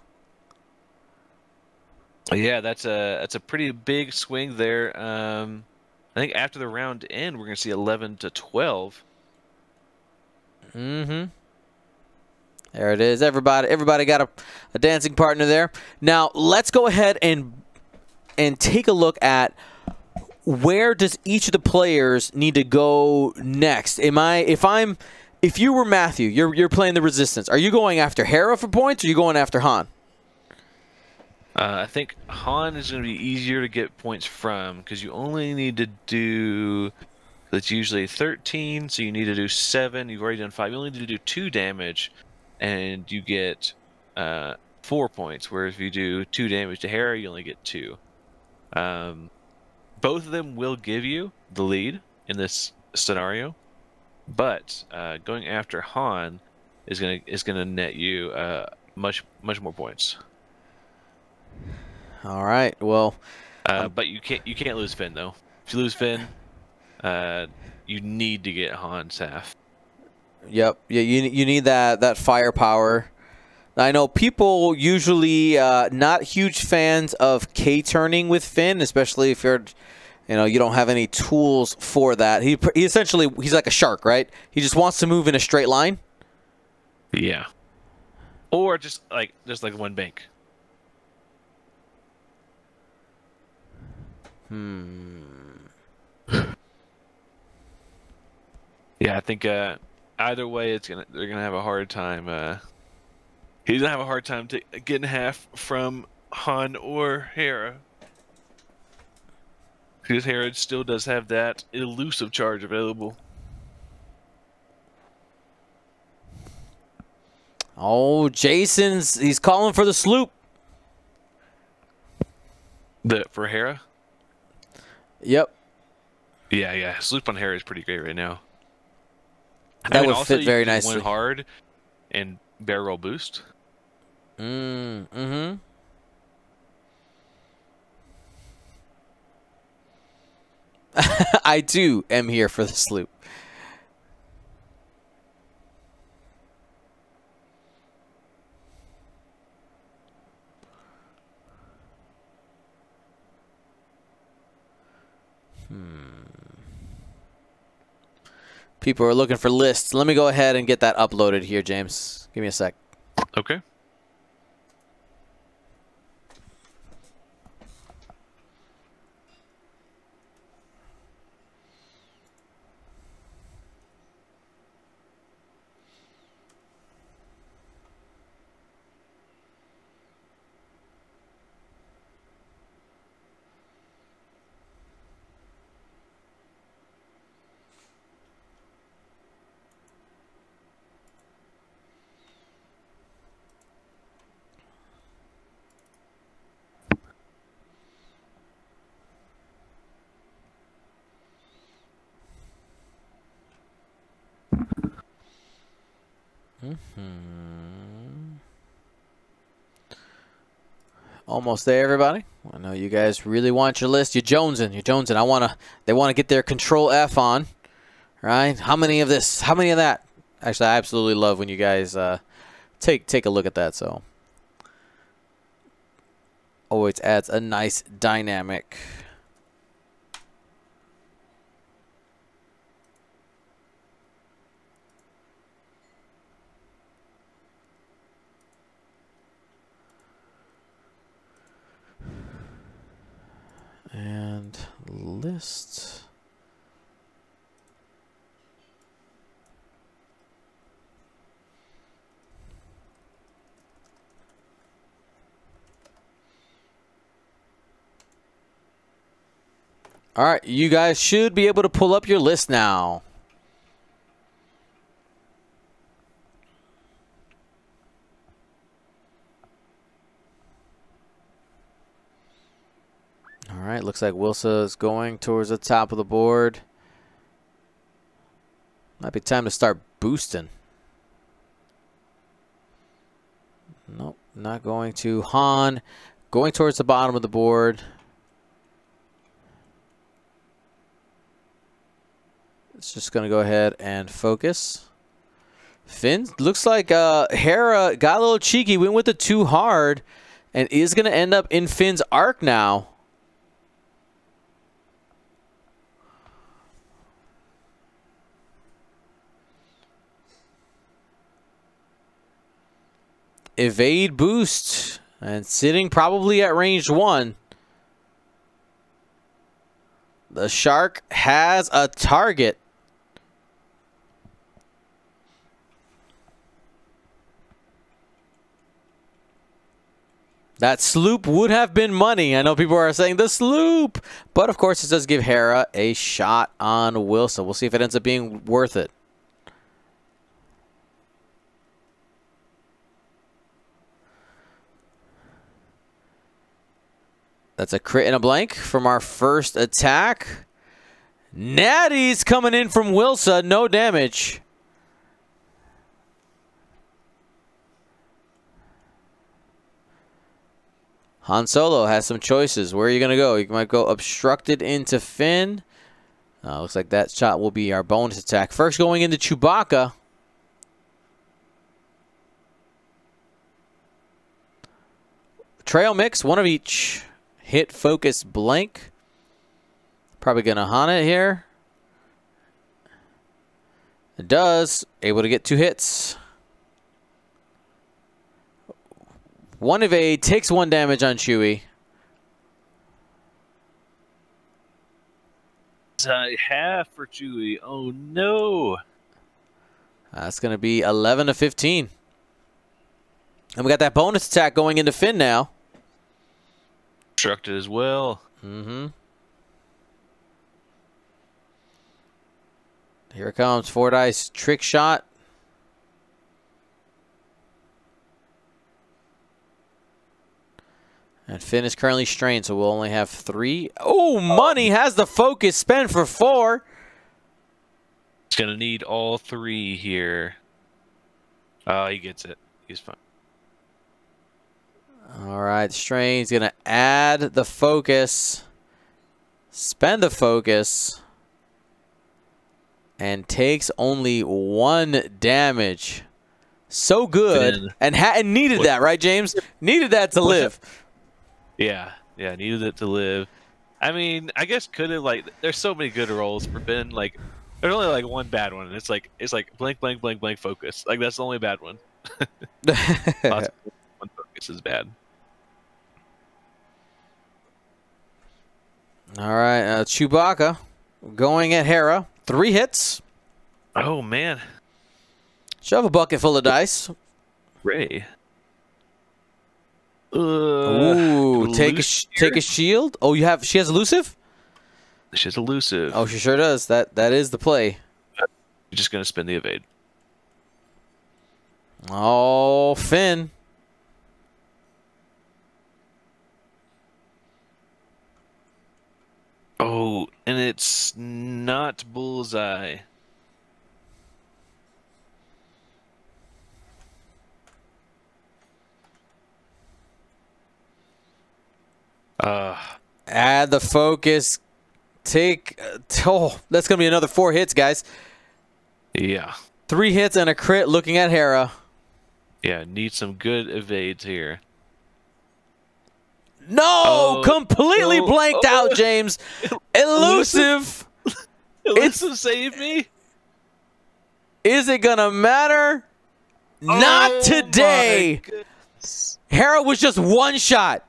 Yeah, that's a that's a pretty big swing there. Um, I think after the round end, we're gonna see 11 to 12. Mm-hmm. There it is. Everybody everybody got a, a dancing partner there. Now let's go ahead and and take a look at where does each of the players need to go next. Am I if I'm if you were Matthew, you're you're playing the resistance. Are you going after Hera for points or are you going after Han? Uh, I think Han is going to be easier to get points from because you only need to do. That's usually 13, so you need to do seven. You've already done five. You only need to do two damage, and you get uh, four points. Whereas if you do two damage to Hera, you only get two. Um, both of them will give you the lead in this scenario, but uh, going after Han is gonna is gonna net you uh, much much more points. All right. Well, Uh, but you can't you can't lose Finn though. If you lose Finn, uh, you need to get Han Saf. Yep. Yeah, you you need that that firepower. I know people usually uh, not huge fans of K turning with Finn, especially if you're, you know, you don't have any tools for that. He he essentially he's like a shark, right? He just wants to move in a straight line. Yeah. Or just like just like one bank. Hmm. yeah, I think uh, either way, it's gonna they're gonna have a hard time. Uh, he's gonna have a hard time to getting half from Han or Hera. Because Hera still does have that elusive charge available. Oh, Jason's he's calling for the S-loop. The for Hera. Yep. Yeah, yeah. S-loop on Hera is pretty great right now. That would also fit very nicely. hard and barrel boost. Mm, mm-hmm. I do am here for the S-loop. People are looking for lists. Let me go ahead and get that uploaded here, James. Give me a sec. Okay. Almost there, everybody. I know you guys really want your list. You're jonesing. You're jonesing. I wanna. They want to get their Control F on, right? How many of this? How many of that? Actually, I absolutely love when you guys uh, take take a look at that. So always adds a nice dynamic. And list. All right, you guys should be able to pull up your list now. All right, looks like Wilsa is going towards the top of the board. Might be time to start boosting. Nope, not going to. Han going towards the bottom of the board. It's just going to go ahead and focus. Finn, looks like uh, Hera got a little cheeky, went with the too hard, and is going to end up in Finn's arc now. Evade boost, and sitting probably at range one. The shark has a target. That S-loop would have been money. I know people are saying the S-loop, but of course it does give Hera a shot on Wilson. We'll see if it ends up being worth it. That's a crit and a blank from our first attack. Natty's coming in from Wilsa, no damage. Han Solo has some choices. Where are you going to go? You might go obstructed into Finn. Uh, looks like that shot will be our bonus attack. First going into Chewbacca. Trail mix, one of each. Hit, focus, blank. Probably going to it here. It does. Able to get two hits. One evade takes one damage on Chewie. It's a half for Chewie. Oh no. That's going to be 11 to 15. And we got that bonus attack going into Finn now. Obstructed as well. Mm-hmm. Here it comes. Four dice trick shot. And Finn is currently strained, so we'll only have three. Oh, money has the focus spent for four. He's gonna need all three here. Oh, he gets it. He's fine. All right, Strain's going to add the focus, spend the focus, and takes only one damage. So good. And, and needed What- that, right, James? Needed that to live. Yeah, yeah, needed it to live. I mean, I guess could have like. There's so many good rolls for Ben. Like, there's only like one bad one. And it's like it's like blank, blank, blank, blank focus. Like that's the only bad one. One focus is bad. All right, uh, Chewbacca going at Hera. Three hits. Oh man, Shove a bucket full of dice. Rey. Uh, Ooh, take a loose sh- here? take a shield. Oh, you have she has elusive. She's elusive. Oh, she sure does. That that is the play. You're just gonna spin the evade. Oh, Finn. Oh, and it's not bullseye. Uh, Add the focus. Take. Uh, oh, that's gonna be another four hits, guys. yeah. Three hits and a crit. Looking at Hera. Yeah, need some good evades here. No, Oh, completely no. blanked Oh. out, James. Elusive. Elusive saved me? Is it gonna matter? Oh Not today. Hera was just one shot.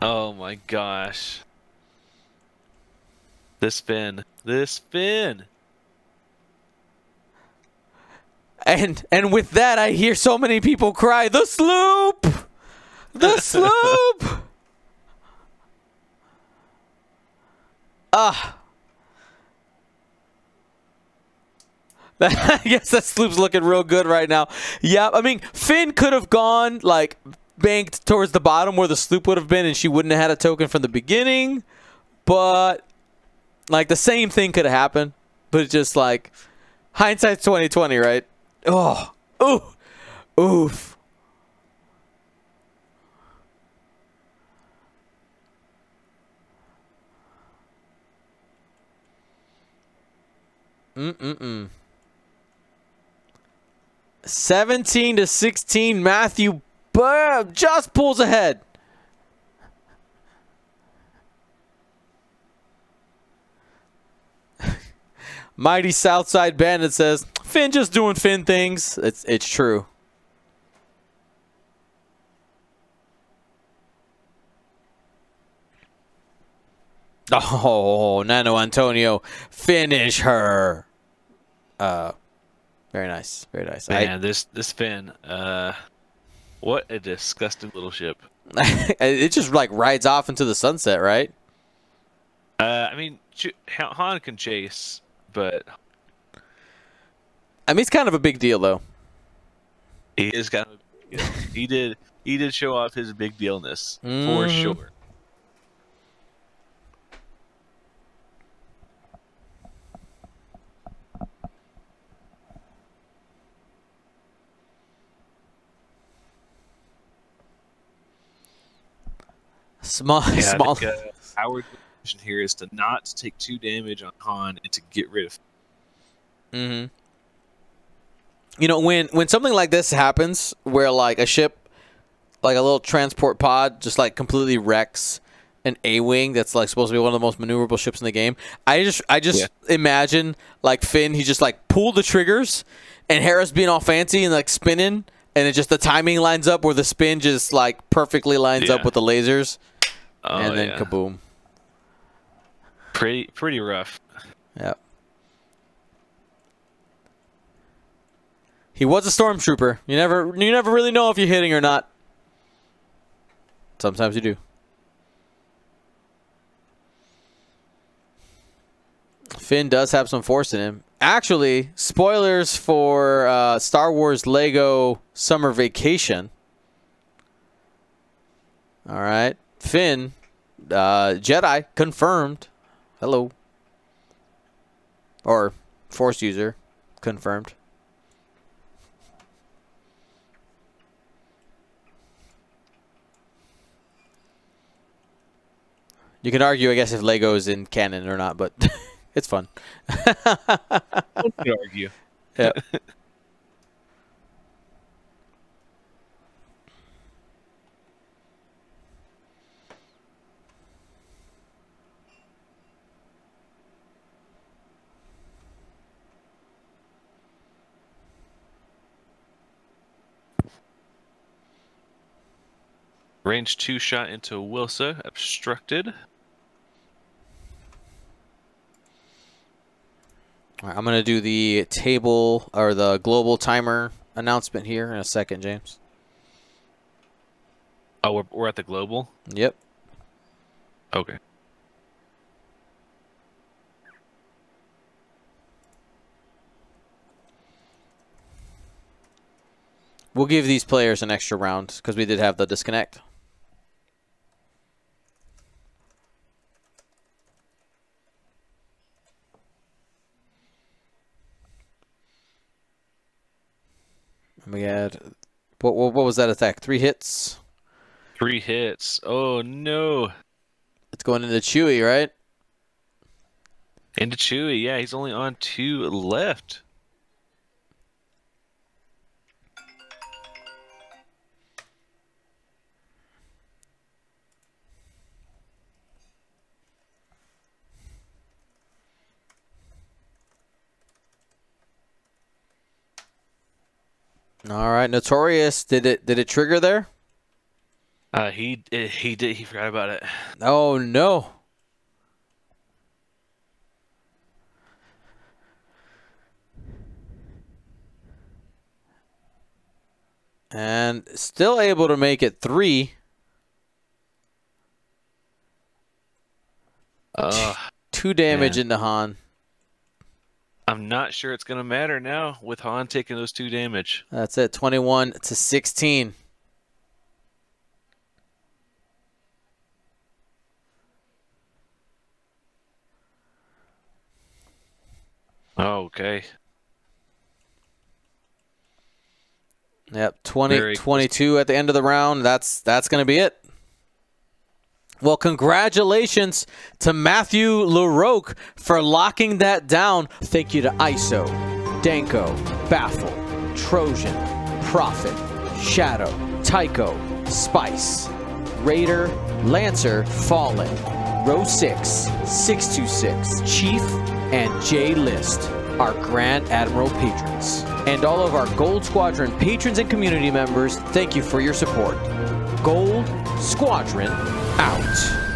Oh my gosh. This Finn. This Finn. And and with that, I hear so many people cry, "The S-loop, the S-loop!" Ah. I guess that S-loop's looking real good right now. Yeah, I mean, Finn could have gone like banked towards the bottom where the S-loop would have been, and she wouldn't have had a token from the beginning. But like the same thing could have happened, but it's just like hindsight's twenty twenty, right? Oh, ooh, oof. Mm mm mm. Seventeen to sixteen. Matthew Burr just pulls ahead. Mighty Southside Bandit says, Finn just doing Finn things. It's it's true. Oh, Nano Antonio, finish her. Uh, very nice, very nice. I- this this Finn, Uh, what a disgusting little ship. it just like rides off into the sunset, right? Uh, I mean, Han can chase, but I mean, it's kind of a big deal, though. he is kind of. He did he did show off his big dealness for Mhm. sure. Small, Yeah, small. Think, uh, our decision here is to not take two damage on Han and to get rid of. hmm You know, when when something like this happens, where like a ship, like a little transport pod, just like completely wrecks an A wing that's like supposed to be one of the most maneuverable ships in the game. I just I just imagine like Finn, he just like pulled the triggers, and Hera's being all fancy and like spinning, and it just the timing lines up where the spin just like perfectly lines up with the lasers, Oh, and then yeah. kaboom. pretty pretty rough. Yeah. He was a stormtrooper. You never you never really know if you're hitting or not. Sometimes you do. Finn does have some force in him. Actually, spoilers for uh, Star Wars Lego Summer Vacation. All right. Finn, uh, Jedi confirmed. Hello. Or Force user confirmed. You can argue, I guess, if Lego is in canon or not, but it's fun. Don't argue. Yeah. Range two shot into Wilsa, obstructed. Right, I'm going to do the table or the global timer announcement here in a second, James. Oh, we're, we're at the global. Yep. Okay. We'll give these players an extra round because we did have the disconnect. And we had what, what what was that attack? Three hits. Three hits. Oh no. It's going into Chewie, right? Into Chewie. Yeah, he's only on two left. All right, Notorious. Did it did it trigger there? Uh, he eh, he did. He forgot about it. Oh no. And still able to make it three. Uh, Two damage Yeah. into Han. I'm not sure it's gonna matter now with Han taking those two damage. That's it. 21 to 16. Oh, okay. Yep, 20 Very close. 22 at the end of the round. That's that's going to be it. Well, congratulations to Matthew LaRocque for locking that down. Thank you to ISO, Danko, Baffle, Trojan, Prophet, Shadow, Tycho, Spice, Raider, Lancer, Fallen, Row 6, 626, Chief, and J List, our Grand Admiral patrons. And all of our Gold Squadron patrons and community members, thank you for your support. Gold Squadron out.